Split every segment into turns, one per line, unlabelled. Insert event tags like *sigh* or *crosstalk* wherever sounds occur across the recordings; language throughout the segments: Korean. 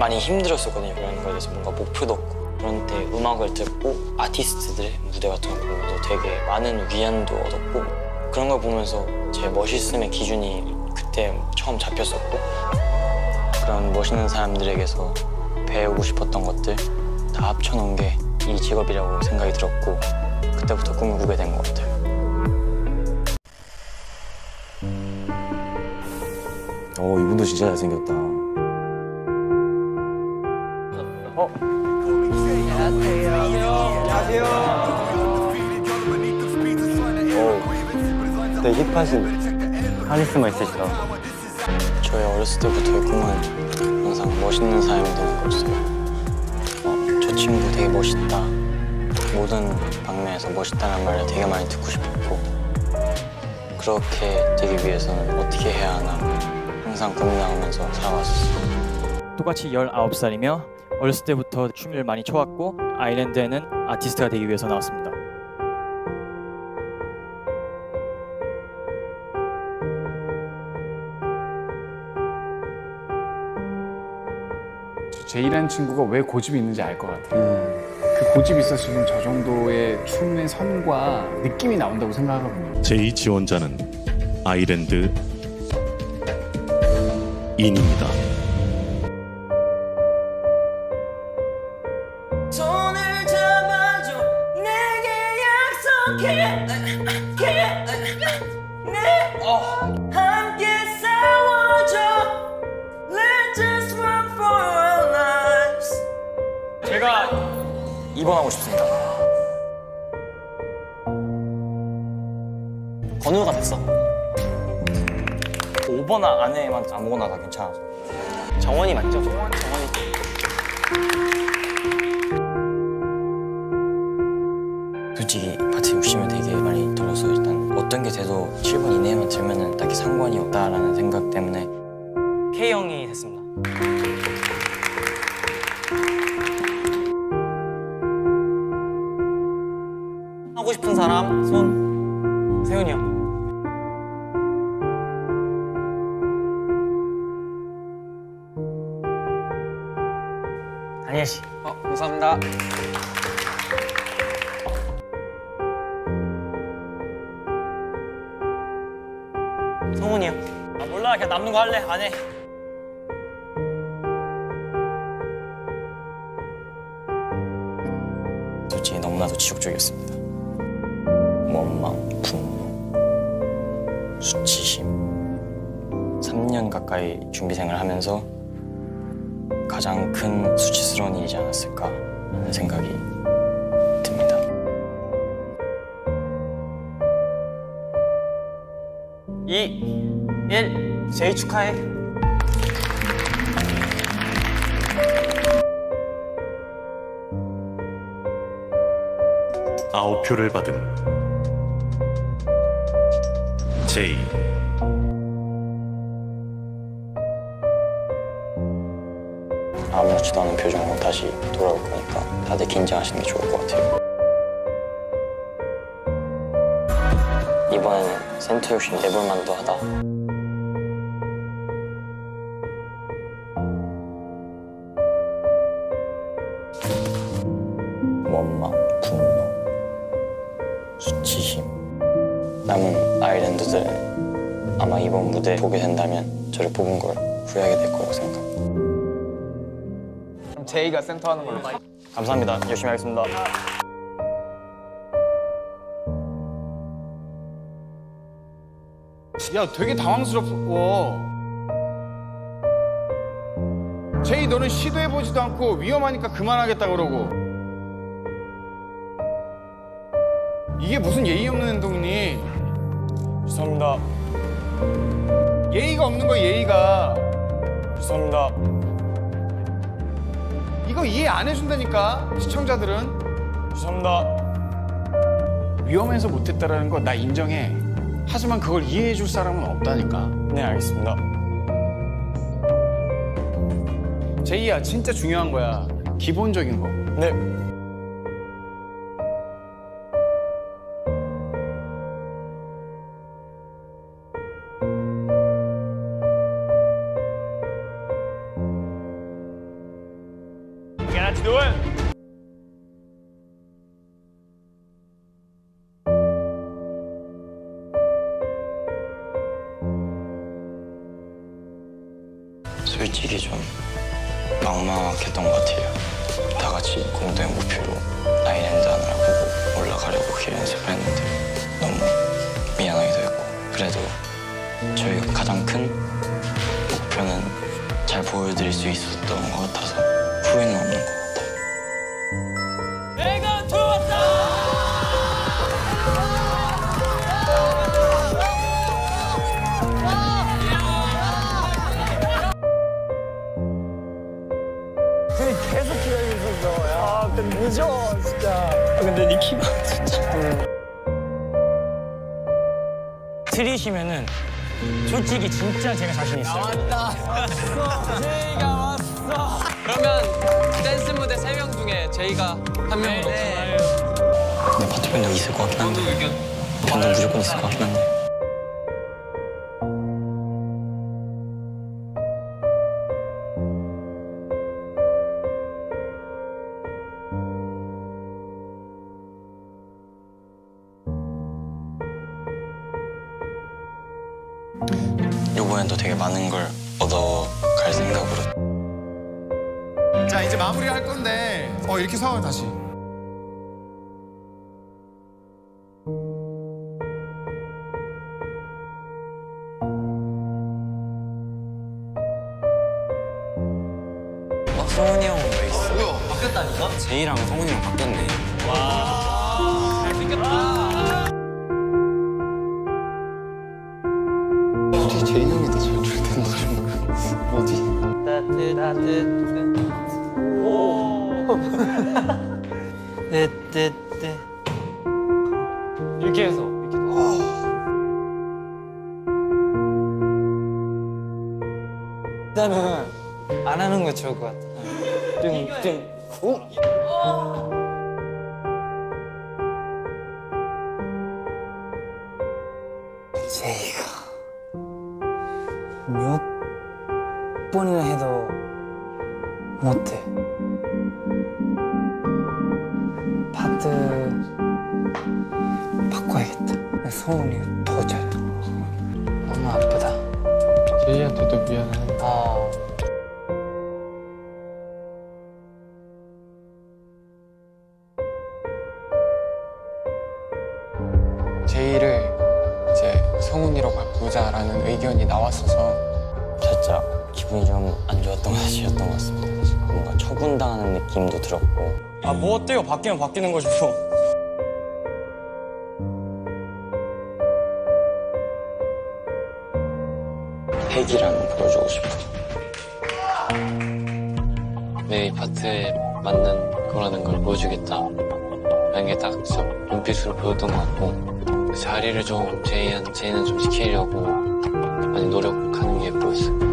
많이 힘들었었거든요. 그런 거에 대해서 뭔가 목표도 없고 그런 때 음악을 듣고 아티스트들의 무대 같은 거 보면서 되게 많은 위안도 얻었고 그런 걸 보면서 제 멋있음의 기준이 그때 처음 잡혔었고 그런 멋있는 사람들에게서 배우고 싶었던 것들 다 합쳐놓은 게 이 직업이라고 생각이 들었고 그때부터 꿈을 꾸게 된 것 같아요.
어 이분도 진짜 잘생겼다.
되게 힙하신 카리스마 있으시다.
저의 어렸을 때부터의 꿈은 항상 멋있는 사람이 되는 거였어요. 어, 저 친구 되게 멋있다. 모든 방면에서 멋있다는 말을 되게 많이 듣고 싶었고 그렇게 되기 위해서는 어떻게 해야 하나 항상 고민하면서 살아왔었어요.
똑같이 19살이며 어렸을 때부터 춤을 많이 춰왔고 아일랜드에는 아티스트가 되기 위해서 나왔습니다.
제이라는 친구가 왜 고집이 있는지 알 것 같아요. 그 고집이 있어서 지금 저 정도의 춤의 선과 느낌이 나온다고 생각하거든요.
제2 지원자는 아일랜드 인입니다.
건우가 됐어. 5번 안에만 아무거나 다 괜찮아서. 정원이 맞죠? 정원이. 솔직히 파트 욕심을 되게 많이 들어서 일단 어떤 게 돼도 7번 이내에만 들면 은 딱히 상관이 없다라는 생각 때문에 K 형이 됐습니다. 다니엘 씨. 어, 감사합니다. 성훈이 형. 아 몰라 그냥 남는 거 할래 안 해. 솔직히 너무나도 지속적이었습니다. 원망, 분노, 수치심. 3년 가까이 준비생을 하면서 가장 큰 수치스러운 일이지 않았을까 하는 생각이 듭니다. 이, 일, 제이 축하해.
아홉 표를 받은 제이
아무렇지도 않은 표정으로 다시 돌아올 거니까 다들 긴장하시는 게 좋을 것 같아요. 이번에는 센터 욕심 내볼 만 도 하다. 원망, 분노, 수치심. 남은 아일랜드들은 아마 이번 무대 보게 된다면 저를 뽑은 걸 후회하게 될 거라고 생각합니다.
제이가 센터 하는 걸로.
감사합니다. 열심히 하겠습니다.
야, 되게 당황스럽고. 제이 너는 시도해보지도 않고 위험하니까 그만하겠다 그러고. 이게 무슨 예의 없는 행동이니?
죄송합니다.
예의가 없는 거야, 예의가.
죄송합니다.
이거 이해 안 해준다니까, 시청자들은.
죄송합니다.
위험해서 못했다라는 거 나 인정해. 하지만 그걸 이해해 줄 사람은 없다니까.
네, 알겠습니다.
제이야, 진짜 중요한 거야. 기본적인 거.
네.
Do it.
트리시면은 솔직히 진짜 제가 자신 있어요.
그러면 댄스 무대 세 명 중에 제이가 한 명으로.
근데 파트 변동 있을 것 같긴 한데. 변동 무조건 있을 것 같긴 한데 이번에도 되게 많은 걸 얻어갈 생각으로
자 이제 마무리할 건데 어 이렇게 상황을 다시
어, 성훈이 형은 왜 있어? 뭐야? 바뀌었다니까? 제이랑 성훈이랑 바뀌었네.
솔직히 *laughs*
이렇게 해서
일단은 안 하는 거 좋을 것 같아. 뜬뜬 오. 제이가 몇 번이나 해도 못해. 파트 바꿔야겠다. 소은이가 더 잘해. 너무 아프다.
제이한테도 미안해.
어.
제이를 이제 성훈이로 바꾸자라는 의견이 나왔어서
살짝 기분이 좀 안 좋았던 것 같았던 것 같습니다. 느낌도 들었고
아 뭐 어때요? 바뀌면 바뀌는 거죠.
패기란 보여주고 싶어.
내 파트에 맞는 거라는 걸 보여주겠다. 라는 게 딱 눈빛으로 보였던 것 같고, 그 자리를 좀 제이한, 제이는 좀 지키려고 많이 노력하는 게 보였어요.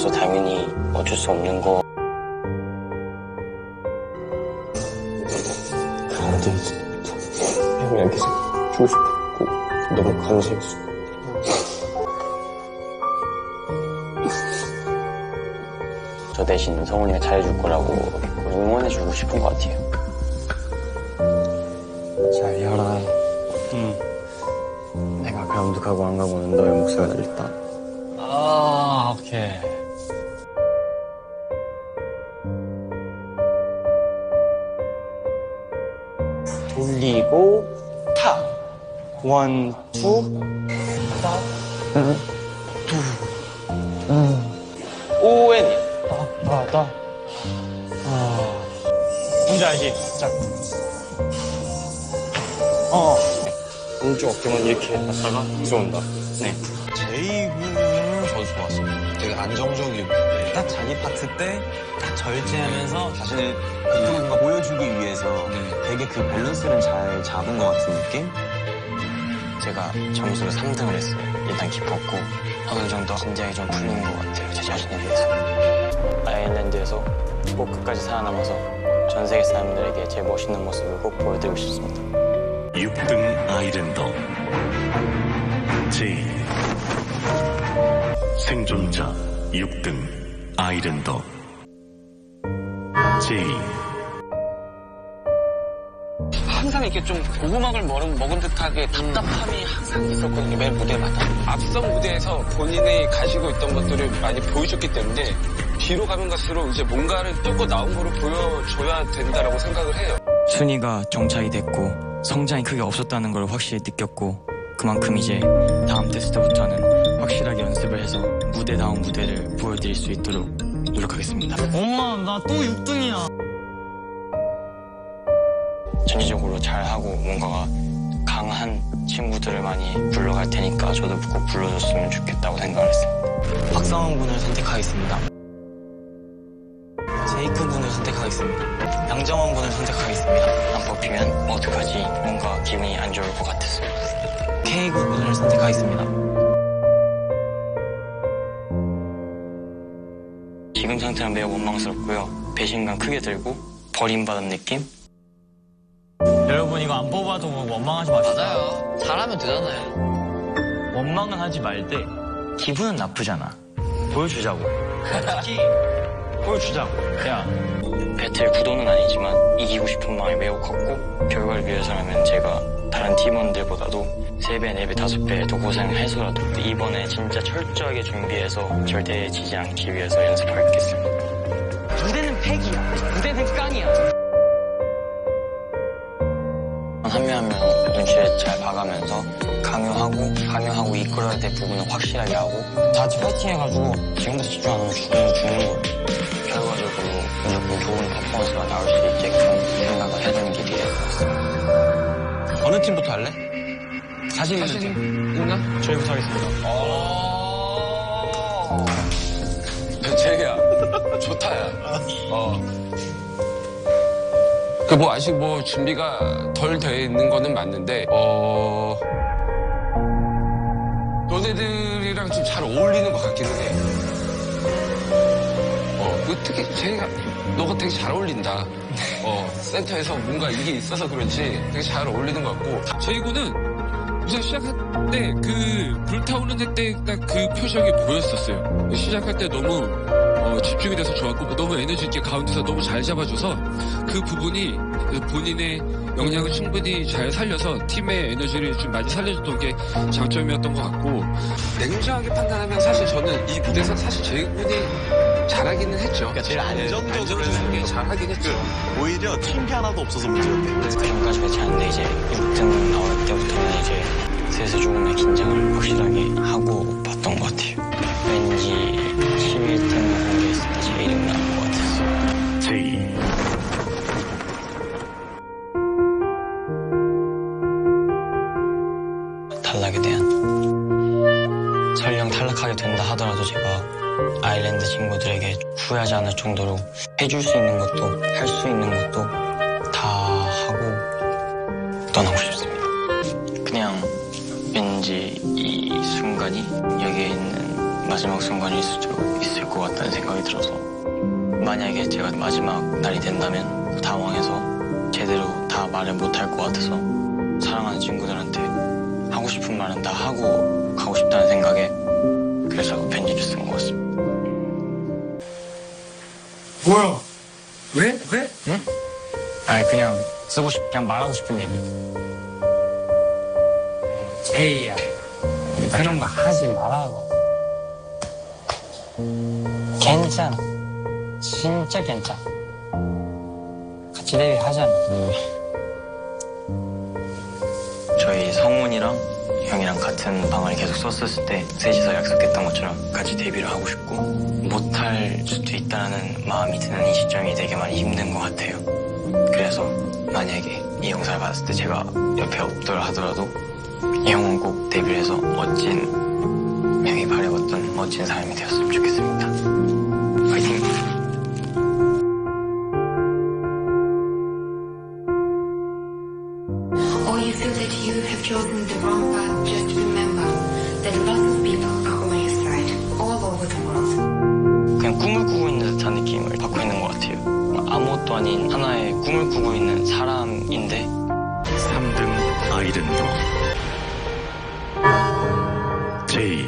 사람으로서 당연히 어쩔 수 없는 거.
완전 형이랑 계속 주고 싶었고 너무 감사했어.
저 대신 성훈이가 잘해줄 거라고 응원해주고 싶은 것 같아요. 잘 해라. 응. 내가 감독하고 안 가고는 너의 목소리가 들렸다.
아, 오케이.
돌리고 탑. 원, 투, 탑. 투. 오엔. 아, 나. 아.
뭔지 알지? 자.
어.
오른쪽 어깨만 이렇게 했다가 들어온다.
네.
제이군은 저도 좋았어요. 되게 안정적이고 딱 자기 파트 때 딱 절제하면서 그런 거 보여주기 위해서 되게 그 밸런스를 잘 잡은 것 같은 느낌?
제가 점수를 3등을 했어요. 일단 기뻤고 어느 정도 긴장이 좀 풀린 것 같아요. 제 자신에 대해서. 아일랜드에서 꼭 끝까지 살아남아서 전 세계 사람들에게 제 멋있는 모습을 꼭 보여드리고 싶습니다.
6등 아일랜더 제이 생존자 6등 아일랜더 제이
항상 이렇게 좀 고구마를 먹은, 먹은 듯하게 답답함이 항상 있었거든요. 매 무대마다. 앞선 무대에서 본인이 가지고 있던 것들을 많이 보여줬기 때문에 뒤로 가면 갈수록 이제 뭔가를 뚫고 나온 거를 보여줘야 된다라고 생각을 해요.
순위가 정착이 됐고 성장이 크게 없었다는 걸 확실히 느꼈고 그만큼 이제 다음 테스트부터는 확실하게 연습을 해서 무대다운 무대를 보여드릴 수 있도록 노력하겠습니다.
엄마 나 또 6등이야.
전체적으로 잘하고 뭔가가 강한 친구들을 많이 불러갈 테니까 저도 꼭 불러줬으면 좋겠다고 생각을 했습니다. 박상원 군을 선택하겠습니다. 제이크 군을 선택하겠습니다. 양정원 군을 선택하겠습니다. 안 뽑히면 어떡하지? 뭔가 기분이 안 좋을 것 같았어요. K구 군을 선택하겠습니다. 지금 상태는 매우 원망스럽고요. 배신감 크게 들고 버림받은 느낌?
여러분 이거 안 뽑아도 원망하지 마시고
맞아요. 잘하면 되잖아요.
원망은 하지 말되 기분은 나쁘잖아 보여주자고 특히 보여주자고 야
배틀 구도는 아니지만 이기고 싶은 마음이 매우 컸고 결과를 위해서라면 제가 다른 팀원들보다도 3배, 4배, 5배 더 고생을 해서라도 이번에 진짜 철저하게 준비해서 절대 지지 않기 위해서 연습하겠습니다.
무대는 팩이야. 무대는 깡이야.
한명한명 눈치를 잘 봐가면서 강요하고 강요하고 이끌어야 될 부분은 확실하게 하고 다 같이 파이팅 해가지고 지금부터 집중 안 하면 죽는 죽는 거예요. 결과적으로 무조건 좋은 퍼포먼스가 나올 수 있게끔 생각을 해야 되는 길이 될것 같습니다.
어느 팀부터 할래?
자신 있는 팀.
있나?
저희부터 하겠습니다.
제이야 좋다 야 어. 그 뭐 아직 뭐 준비가 덜 돼 있는 거는 맞는데 어 너네들이랑 좀 잘 어울리는 것 같기는 해. 어, 그 특히 제이가 너가 되게 잘 어울린다. 어, 센터에서 뭔가 이게 있어서 그런지 되게 잘 어울리는 것 같고.
제이구는 우선 시작할 때 그 불타오르는 때딱 그 표정이 보였었어요. 시작할 때 너무 어, 집중이 돼서 좋았고 너무 에너지 있게 가운데서 너무 잘 잡아줘서 그 부분이 본인의 역량을 충분히 잘 살려서 팀의 에너지를 좀 많이 살려줬던 게 장점이었던 것 같고
냉정하게 판단하면 사실 저는 이 무대에서 사실 제이군이 잘하기는 했죠. 그러니까
제일 안정적으로
게 잘하긴 했죠.
오히려 튕기 하나도 없어서 문제였대
그 전까지 괜찮은데 이제 6등 나올 때부터는 이제 슬슬 조금의 긴장을 확실하게 하고 봤던 것 같아요. 왠지 11등 공개했을 때 제 이름 나온 것 같았어요.
제이
탈락에 대한 설령 탈락하게 된다 하더라도 제가 아일랜드 친구들에게 후회하지 않을 정도로 해줄 수 있는 것도 할 수 있는 것도 다 하고 떠나고 싶습니다. 그냥 왠지 이 순간이 여기에 있는 마지막 순간일 수도 있을 것 같다는 생각이 들어서 만약에 제가 마지막 날이 된다면 당황해서 제대로 다 말을 못할 것 같아서 사랑하는 친구들한테 하고 싶은 말은 다 하고 가고 싶다는 생각에 그래서 편지를 쓴 것 같습니다.
뭐야? 왜? 왜?
응? 아니 그냥 쓰고 싶, 그냥 말하고 싶은 얘기.
제이야. 그런 거 하지 말라고.
괜찮아. 진짜 괜찮아. 같이 데뷔하잖아.
저희 성훈이랑 형이랑 같은 방을 계속 썼었을 때 셋이서 약속했던 것처럼 같이 데뷔를 하고 싶고 못할 수도 있다는 마음이 드는 이 시점이 되게 많이 힘든 것 같아요. 그래서 만약에 이 영상을 봤을 때 제가 옆에 없더라 하더라도 이 형은 꼭 데뷔를 해서 멋진 형이 바래봤던 멋진 사람이 되었으면 좋겠습니다. 화이팅!
That you have chosen the wrong
아닌 하나의 꿈을 꾸고 있는 사람인데
3등 아일랜더 제이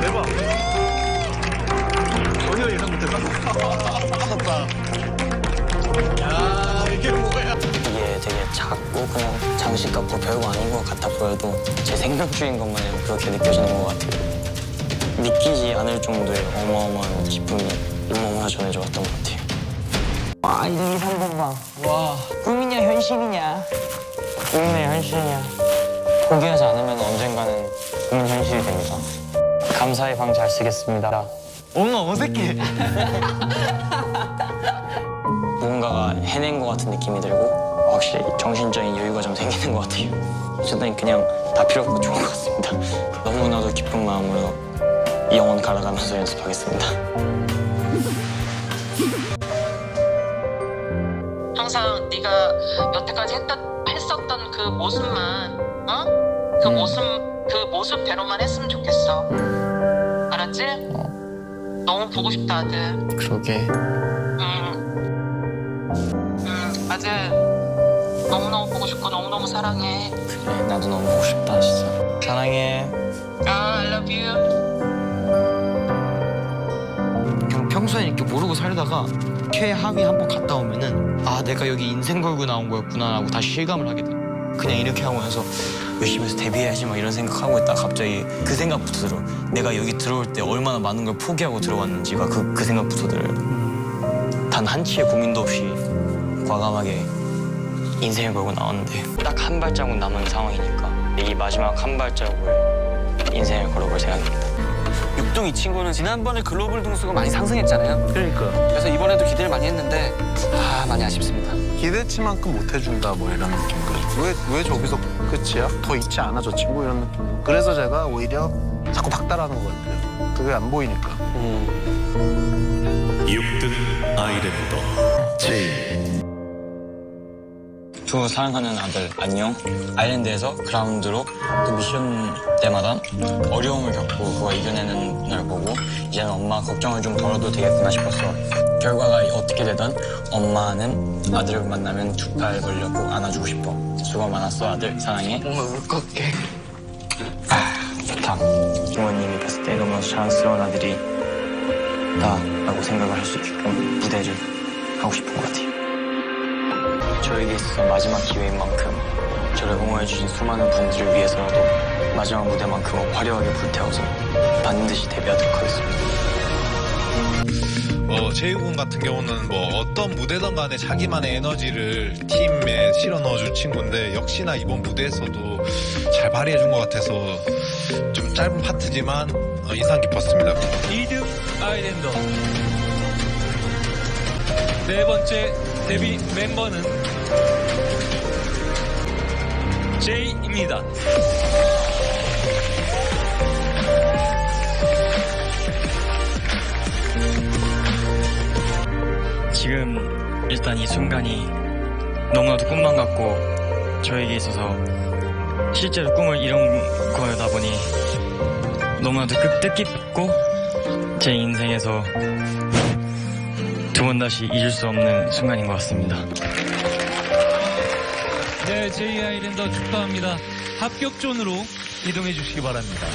대박. 전혀 예상 못했다. 야, 이게 뭐야?
이게 되게 작고 그냥 장식 같고 별거 아닌 것 같아 보여도 제 생각주인 것 마냥 그렇게 느껴지는 것 같아요. 믿기지 않을 정도의 어마어마한 기쁨이 얼마나 전해져 왔던 것 같아요.
와, 이 3번방. 와, 꿈이냐, 현실이냐.
꿈이냐 현실이냐 포기하지 않으면 언젠가는 꿈은 현실이 됩니다. 감사의 방 잘 쓰겠습니다.
뭔가 어색해.
무언가가 해낸 것 같은 느낌이 들고 확실히 정신적인 여유가 좀 생기는 것 같아요. 저는 그냥 다 필요 없고 좋은 것 같습니다. *laughs* 너무나도 기쁜 마음으로 이 영혼 갈아가면서 연습하겠습니다.
항상 네가 여태까지 했던, 했었던 그 모습만 어? 그 모습 그 모습대로만 했으면 좋겠어 알았지? 너무 보고 싶다 아들
그러게.
응 아들 너무너무 보고 싶고 너무너무 사랑해
그래 나도 너무 보고 싶다 진짜. 사랑해.
아 I love you
평소에 이렇게 모르고 살다가 최하위 한번 갔다 오면은 아 내가 여기 인생 걸고 나온 거였구나 라고 다시 실감을 하게 돼.
그냥 이렇게 하고 나서 열심히 해서 데뷔해야지 막 이런 생각하고 있다가 갑자기 그 생각부터 들어. 내가 여기 들어올 때 얼마나 많은 걸 포기하고 들어왔는지가 그, 그 생각부터 들어요. 단 한치의 고민도 없이 과감하게 인생을 걸고 나왔는데 딱 한 발자국 남은 상황이니까 이 마지막 한 발자국을 인생을 걸어볼 생각입니다.
육동 이 친구는 지난번에 글로벌 등수가 많이 상승했잖아요.
그러니까.
그래서 이번에도 기대를 많이 했는데 아 많이 아쉽습니다.
기대치만큼 못 해준다 뭐 이런 느낌. 왜, 왜 저기서 끝이야? 더 있지 않아 저 친구 이런 느낌. 그래서 제가 오히려 자꾸 박달하는 것 같아요. 그게 안 보이니까.
6등 아일랜더 제이
두 사랑하는 아들 안녕. 아일랜드에서 그라운드로 그 미션 때마다 어려움을 겪고 그거 이겨내는 날 보고 이제는 엄마 걱정을 좀 덜어도 되겠구나 싶었어 결과가 어떻게 되든 엄마는 아들을 만나면 두 팔 벌렸고 안아주고 싶어. 수고 많았어 아들. 사랑해.
뭔가 울컥해.
아 좋다. 부모님이 봤을 때 너무 자랑스러운 아들이 나라고 생각을 할 수 있게끔 무대를 하고 싶은 것 같아요 저에게 있어서 마지막 기회인 만큼 저를 응원해주신 수많은 분들을 위해서라도 마지막 무대만큼 화려하게 불태워서 반드시 데뷔하도록 하겠습니다.
뭐 제이군 같은 경우는 뭐 어떤 무대든 간에 자기만의 에너지를 팀에 실어 넣어준 친구인데 역시나 이번 무대에서도 잘 발휘해준 것 같아서 좀 짧은 파트지만 어, 인상 깊었습니다.
2등 아일랜더 네 번째 데뷔 멤버는 제이입니다.
지금 일단 이 순간이 너무나도 꿈만 같고 저에게 있어서 실제로 꿈을 이룬 거다 보니 너무나도 그 뜻깊고 제 인생에서 두 번 다시 잊을 수 없는 순간인 것 같습니다.
네, 제이 아일랜더 축하합니다. 합격존으로 이동해 주시기 바랍니다.